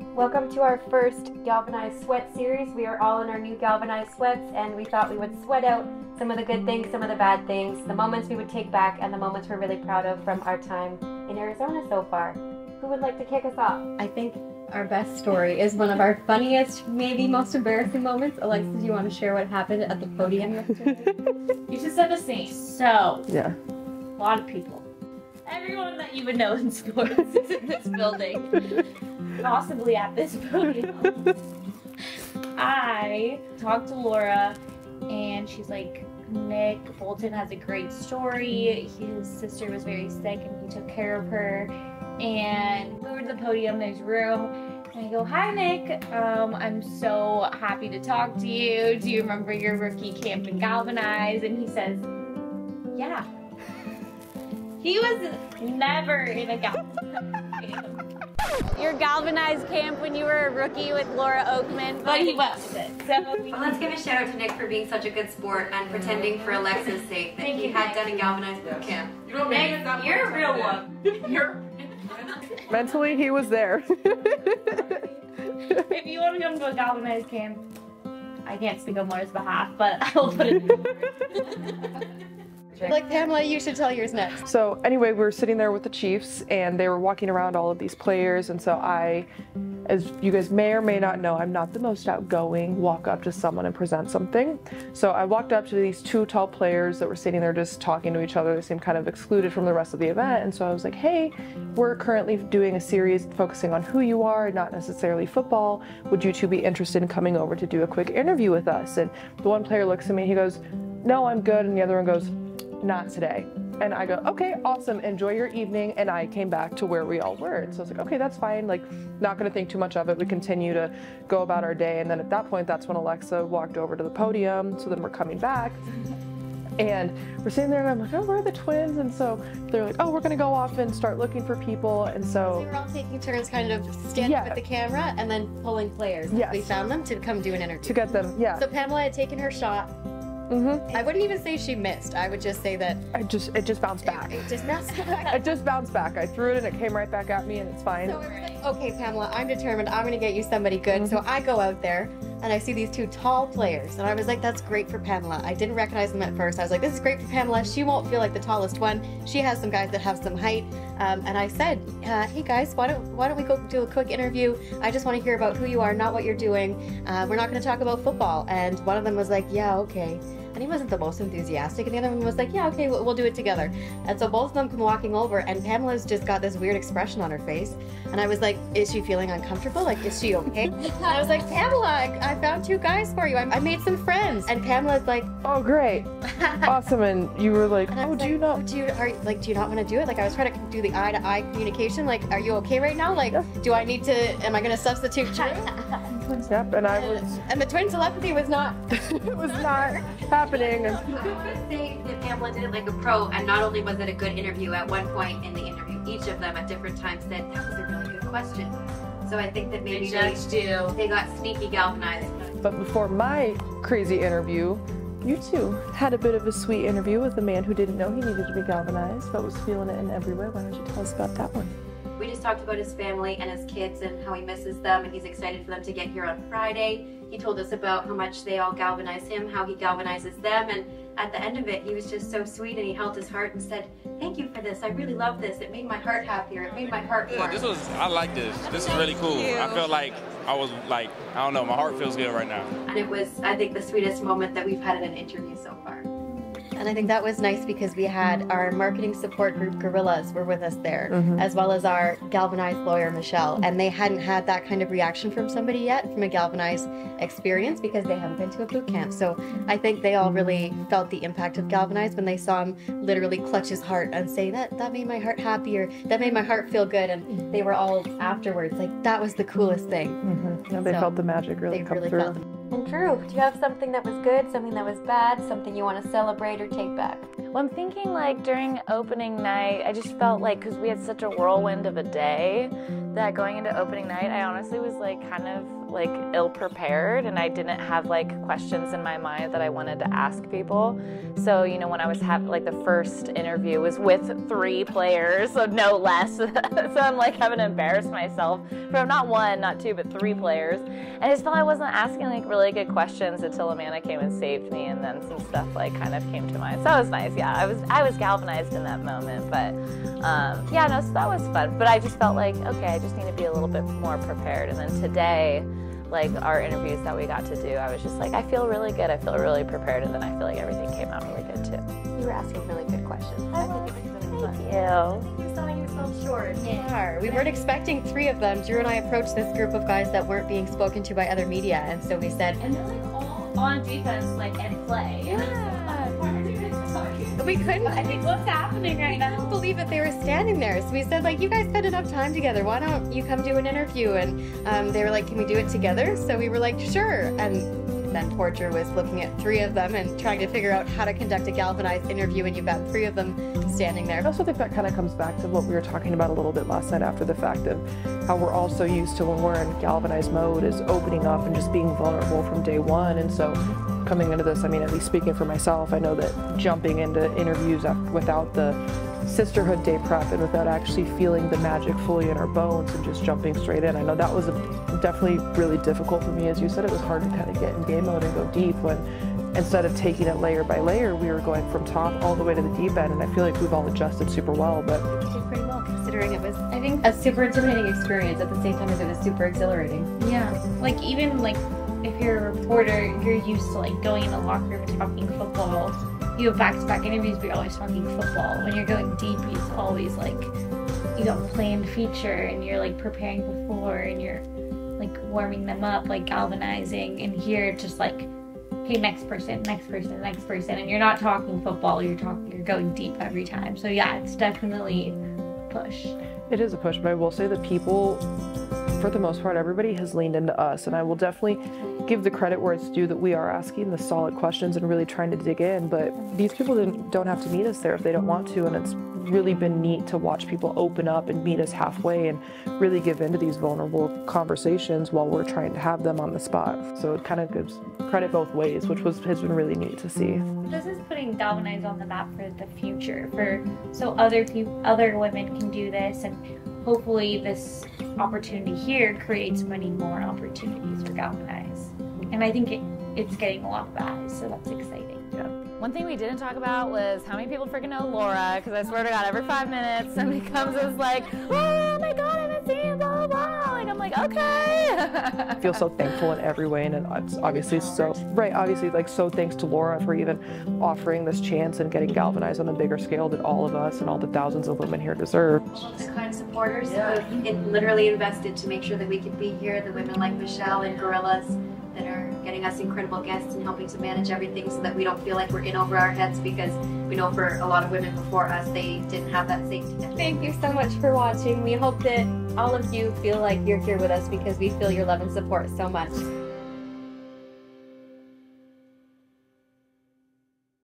Welcome to our first Galvanized Sweat series. We are all in our new Galvanized sweats, and we thought we would sweat out some of the good things, some of the bad things, the moments we would take back, and the moments we're really proud of from our time in Arizona so far. Who would like to kick us off? I think our best story is one of our funniest, maybe most embarrassing moments. Alexa, do you want to share what happened at the podium yesterday? You should set the scene. So, Yeah. a lot of people. Everyone that you would know in sports is in this building. Possibly at this podium. I talked to Laura and she's like, Nick Bolton has a great story. His sister was very sick and he took care of her. And we were to the podium, there's room. And I go, Hi Nick, um, I'm so happy to talk to you. Do you remember your rookie camp in Galvanize? And he says, Yeah. He was never in a Galvanize. Your galvanized camp when you were a rookie with Laura Okmin. But he went with it. So Well, let's give a shout out to Nick for being such a good sport and pretending for Alexa's sake that Thank he you, had Nick. done a galvanized boot camp. Nick, you're a real one. You're Mentally, he was there. if you want to come to a galvanized camp, I can't speak on Laura's behalf, but I will put it in the words. Like Pamela, you should tell yours next. so anyway, we were sitting there with the Chiefs, and they were walking around all of these players, and so I, as you guys may or may not know, I'm not the most outgoing. Walk up to someone and present something. So I walked up to these two tall players that were sitting there just talking to each other. They seemed kind of excluded from the rest of the event, and so I was like, "Hey, we're currently doing a series focusing on who you are, not necessarily football. Would you two be interested in coming over to do a quick interview with us?" And the one player looks at me, he goes, "No, I'm good," and the other one goes, not today. And I go, okay, awesome, enjoy your evening. And I came back to where we all were. And so I was like, okay, that's fine. Like, not gonna think too much of it. We continue to go about our day. And then at that point, that's when Alexa walked over to the podium. So then we're coming back. And we're sitting there and I'm like, oh, where are the twins? And so they're like, oh, we're gonna go off and start looking for people. And so. We were all taking turns kind of standing Yeah. with the camera and then pulling players. Yes. We found them to come do an interview. to get them, yeah. So Pamela had taken her shot. Hmm I wouldn't even say she missed. I would just say that I just, it just bounced back. it just bounced back. It just bounced back. I threw it and it came right back at me and it's fine. So like, okay, Pamela, I'm determined. I'm going to get you somebody good. So I go out there and I see these two tall players. And I was like, that's great for Pamela. I didn't recognize them at first. I was like, this is great for Pamela. She won't feel like the tallest one. She has some guys that have some height. Um, and I said, uh, hey guys, why don't, why don't we go do a quick interview? I just want to hear about who you are, not what you're doing. Uh, we're not going to talk about football. And one of them was like, yeah, okay. And he wasn't the most enthusiastic, and the other one was like, "Yeah, okay, we'll, we'll do it together." And so both of them come walking over, and Pamela's just got this weird expression on her face, and I was like, "Is she feeling uncomfortable? Like, is she okay?" and I was like, "Pamela, I, I found two guys for you. I, I made some friends." And Pamela's like, Oh, great. Awesome. And you were like, oh, do like, you know? "Oh, do you are like, do you not want to do it?" Like, I was trying to do the eye to eye communication. Like, are you okay right now? Like, do I need to? Am I going to substitute? Drew? Yep. And I was, and the twin telepathy was not. it was not happening. And I would say that Pamela did it like a pro, and not only was it a good interview, at one point in the interview, each of them at different times said, that was a really good question. So I think that maybe The they, judge do. they got sneaky galvanized. But before my crazy interview, you two had a bit of a sweet interview with a man who didn't know he needed to be galvanized, but was feeling it in every way. Why don't you tell us about that one? We just talked about his family and his kids and how he misses them and he's excited for them to get here on Friday. He told us about how much they all galvanize him, how he galvanizes them, and at the end of it, he was just so sweet and he held his heart and said, Thank you for this. I really love this. It made my heart happier. It made my heart Yeah, this was I like this. This is really cool. I felt like I was like I don't know, my heart feels good right now. And it was, I think, the sweetest moment that we've had in an interview so far. And I think that was nice because we had our marketing support group, Gorillas, were with us there, Mhm. as well as our galvanized lawyer, Michelle. And they hadn't had that kind of reaction from somebody yet, from a galvanized experience, because they haven't been to a boot camp. So I think they all really felt the impact of galvanized when they saw him literally clutch his heart and say, that, that made my heart happier, that made my heart feel good. And they were all afterwards like, that was the coolest thing. Mm-hmm. And they So, felt the magic really come really through. And Drew, do you have something that was good, something that was bad, something you want to celebrate or take back? Well, I'm thinking like during opening night, I just felt like because we had such a whirlwind of a day that going into opening night, I honestly was like kind of like ill prepared and I didn't have like questions in my mind that I wanted to ask people. So, you know, when I was having like the first interview was with three players, so no less. so I'm like having to embarrass myself from not one, not two, but three players. And I just felt I wasn't asking like really good questions until Amanda came and saved me and then some stuff like kind of came to mind. So it was nice. Yeah, I was I was galvanized in that moment, but um, yeah, no, so that was fun. But I just felt like, okay, I just need to be a little bit more prepared. And then today, like our interviews that we got to do, I was just like, I feel really good. I feel really prepared, and then I feel like everything came out really good too. You were asking really good questions. I think it was really fun. Thank you. You're selling yourself short. We are. We weren't expecting three of them. Drew and I approached this group of guys that weren't being spoken to by other media, and so we said, And they're like all on defense, like and play. We couldn't. I think what's happening right I now. couldn't believe it. They were standing there. So we said, like, you guys spend enough time together. Why don't you come do an interview? And um, they were like, can we do it together? So we were like, sure. And then poor Drew was looking at three of them and trying to figure out how to conduct a galvanized interview. And you've got three of them standing there. I also think that kind of comes back to what we were talking about a little bit last night after the fact of how we're all so used to when we're in galvanized mode is opening up and just being vulnerable from day one. And so coming into this, I mean, at least speaking for myself, I know that jumping into interviews without the sisterhood day prep and without actually feeling the magic fully in our bones and just jumping straight in, I know that was a, definitely really difficult for me. As you said, it was hard to kind of get in game mode and go deep when instead of taking it layer by layer, we were going from top all the way to the deep end. And I feel like we've all adjusted super well, but We did pretty well considering it was I think a super intimidating experience at the same time as it was super exhilarating. Yeah, like even like if you're a reporter, you're used to like going in a locker room and talking football. You have back-to-back interviews, but you're always talking football. When you're going deep, it's always like you got a planned feature, and you're like preparing before, and you're like warming them up, like galvanizing. And here, just like, okay, next person, next person, next person, and you're not talking football. You're talking, you're going deep every time. So yeah, it's definitely push. It is a push, but I will say that people, for the most part, everybody has leaned into us, and I will definitely give the credit where it's due that we are asking the solid questions and really trying to dig in. But these people don't have to meet us there if they don't want to, and it's really been neat to watch people open up and meet us halfway and really give into these vulnerable conversations while we're trying to have them on the spot. So it kind of gives credit both ways, which was has been really neat to see. this is putting Galvanize on the map for the future for so other people other women can do this and hopefully this opportunity here creates many more opportunities for Galvanize. And I think it, it's getting a lot of eyes, so that's exciting. One thing we didn't talk about was how many people freaking know Laura, because I swear to God, every five minutes somebody comes and is like, oh my God, I haven't seen you, blah, blah, blah. Like, I'm like, okay. I feel so thankful in every way, and it's obviously so right. Obviously, like so thanks to Laura for even offering this chance and getting galvanized on a bigger scale that all of us and all the thousands of women here deserve. the kind supporters who it literally invested to make sure that we could be here. The women like Michelle and Gorillas that are getting us incredible guests and helping to manage everything so that we don't feel like we're in over our heads because we know for a lot of women before us they didn't have that safety net. Thank you so much for watching. We hope that all of you feel like you're here with us because we feel your love and support so much.